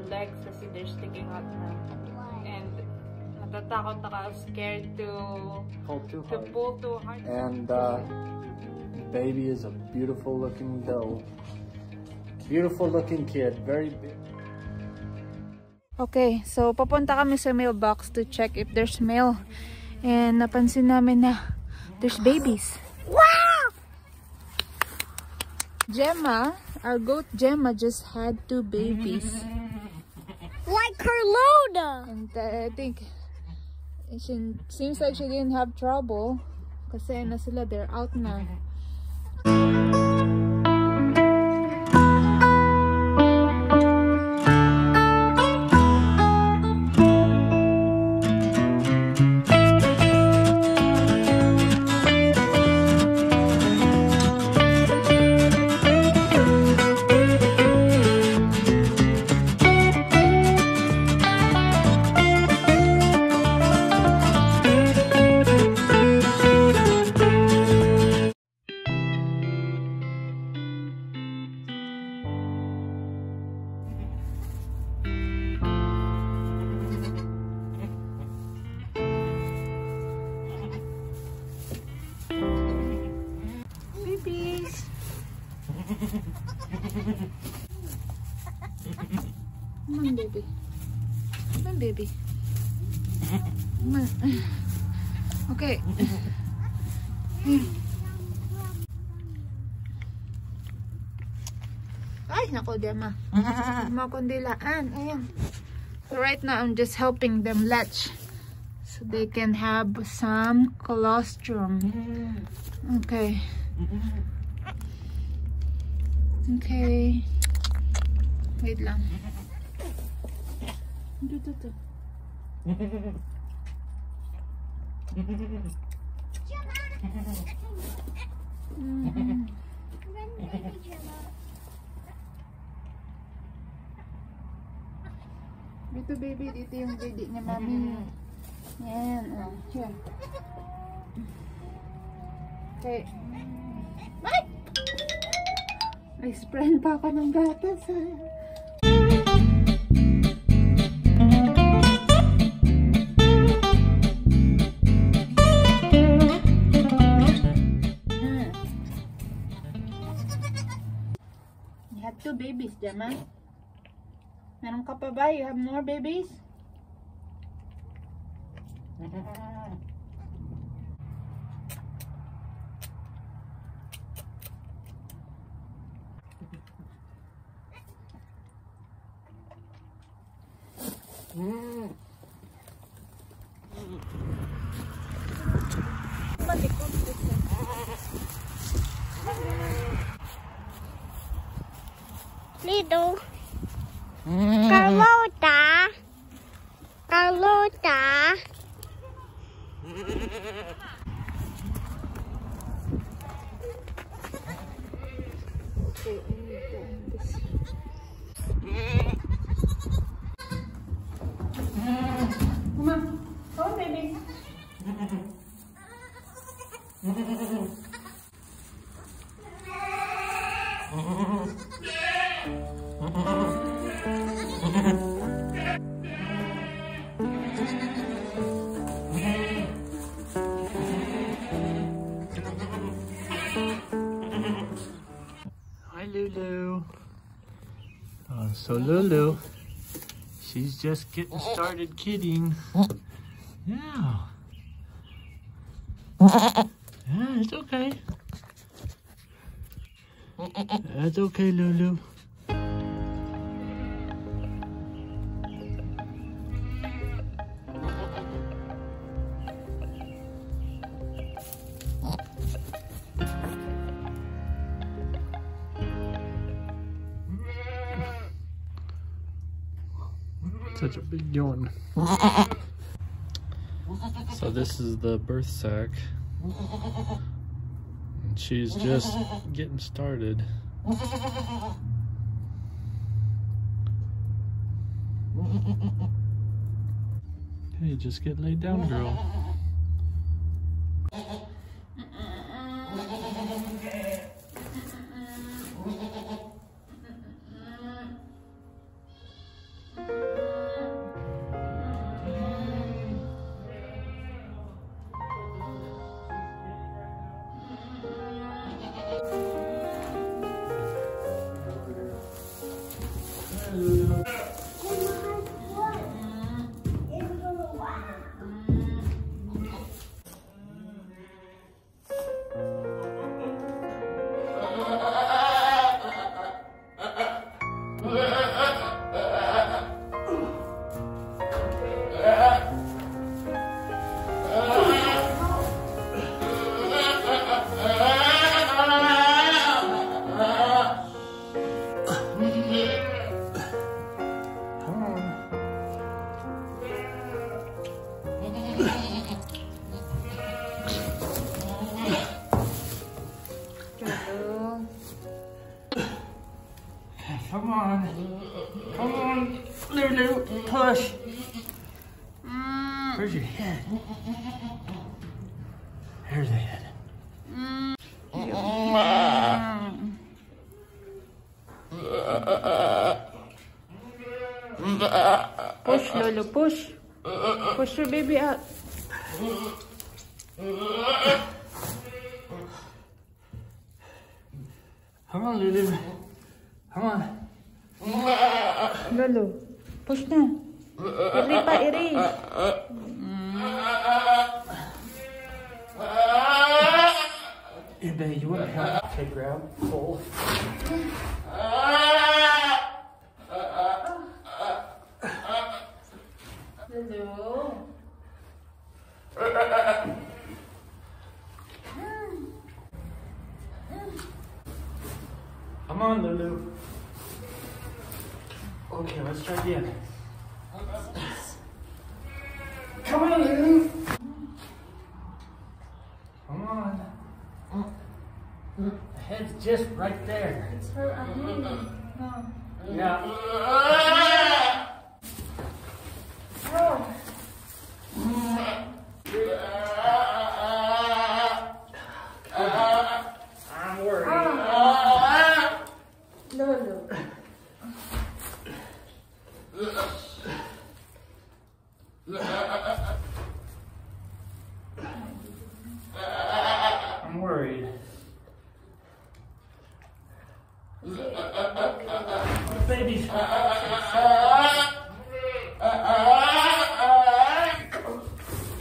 the legs kasi they're sticking out na. And natatakot ako, scared to Pull too to hard. pull too hard. And uh, baby is a beautiful looking doe. Beautiful looking kid. Very big. Okay, so papunta kami sa mailbox to check if there's mail. And napansin namin na there's babies. Wow! Gemma, our goat Gemma just had two babies. Carlota. And uh, I think she seems like she didn't have trouble kasi na sila, they're out na. Come on, baby. Come on, baby. Come on. Okay. Ay, nako, Gemma. Mga kondilaan. Ayan. So right now, I'm just helping them latch. So they can have some colostrum. Mm-hmm. Okay. Mm-hmm. Okay. Wait lang. Ito, ito, ito. Mhm. Dito baby, dito yung baby niya mami. Yan, oh. Here. Okay. Ay! Ay, sprayan pa ako ng gatas ha. You have two babies, Gemma. Meron ka pa ba? You have more babies? Mm. Little. Carlota. Hi, Lulu. Uh, so Lulu, she's just getting started kidding. Yeah. Yeah, it's okay. That's okay, Lulu. Such a big yawn. So this is the birth sac. And she's just getting started. Hey, just get laid down, girl. Push, Lulu, push. Push your baby out. Come on, Lulu. Come on. Lulu, push na. Iri pa, iri. Babe, you want to help? Okay, grab, pull. Lulu. Come on, Lulu. Okay, let's try again. Come on, Lulu. Come on. The head's just right there. It's her. No. Yeah. Oh. I'm worried. Lulu. I'm worried. Babies.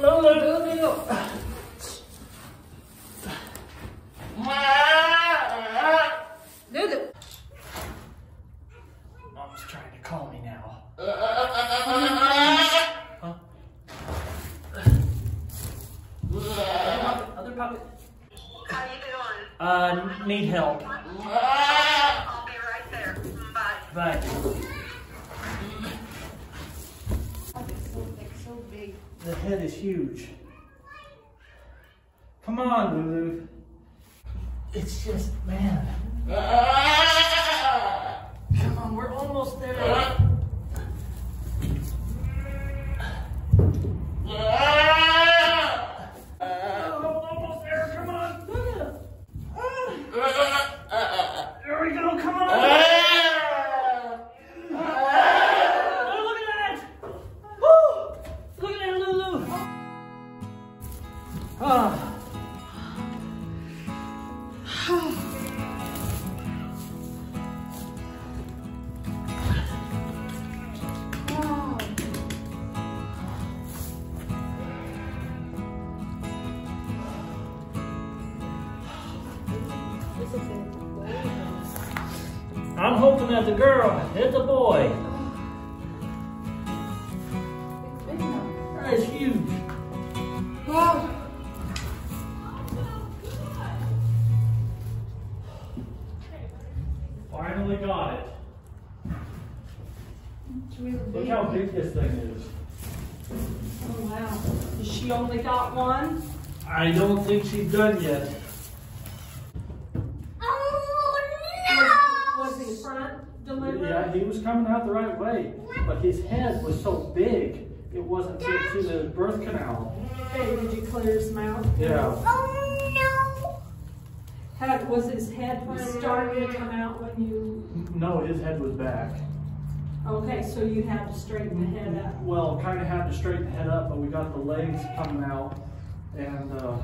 Lulu. Lulu. Lulu. Mom's trying to call me now. Huh? Other puppet. How you doing? Uh, need help. I'll be right there. Bye. But It's so big. the head is huge. Come on, Lulu. It's just, man. Ah! Come on, we're almost there. Ah! I'm the girl hit the boy. That is huge. Wow. Finally got it. Look how big this thing is. Oh, wow. She only got one? I don't think she's done yet. Oh Was he front delivery? He was coming out the right way, but his head was so big, it wasn't to, to the birth canal. Hey, did you clear his mouth? Yeah. Oh no! Had, was his head starting to come out when you, No, his head was back. okay, so you had to straighten the head up. Well, kind of had to straighten the head up, but we got the legs coming out, and uh,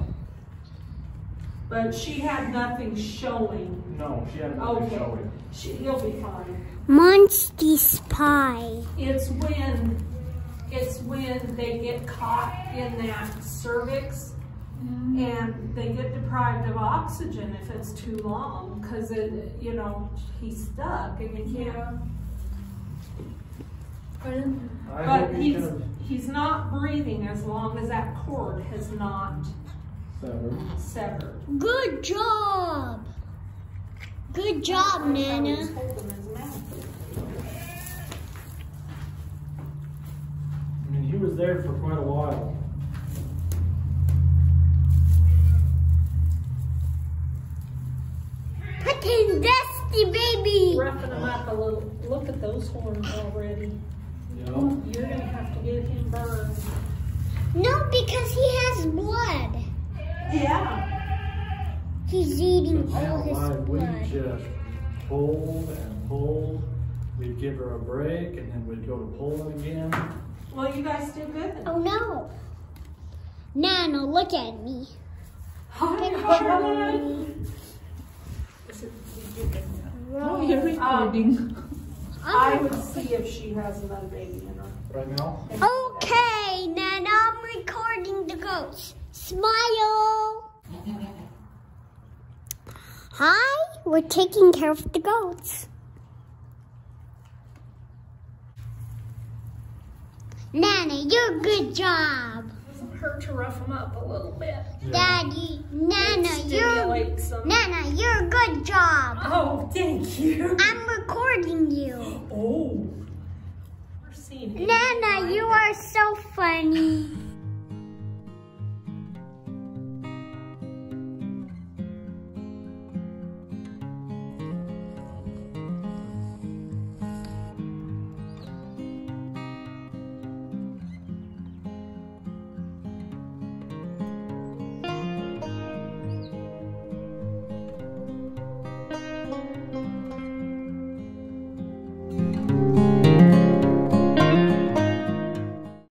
But she had nothing showing. no, she had nothing Okay. showing. She, he'll be fine. Monster Spy. It's when, it's when they get caught in that cervix mm-hmm. and they get deprived of oxygen if it's too long, cause it, you know, he's stuck and he can't. I But hope he's he's, he's not breathing as long as that cord has not sever. severed. Good job. Good job, How Nana. holding his mouth. I mean, he was there for quite a while. his dusty baby. roughing him up a little. Look at those horns already. Yep. You're gonna have to get him burned. No, because he has blood. Yeah. He's eating all his Why we blood. just pulled and pulled. We'd give her a break and then we'd go to pulling again. Well, you guys do good. Oh no. Nana, look at me. Hi, Harley. Oh, you're recording. I would see if she has another baby in her. Right now? Okay, Nana, I'm recording the goats. Smile. Hi, we're taking care of the goats. Nana, you're a good job. Doesn't hurt to rough them up a little bit. Daddy, Nana, you're some. Nana, you're a good job. Oh, thank you. I'm recording you. Oh. We're seeing. Nana, you are so funny.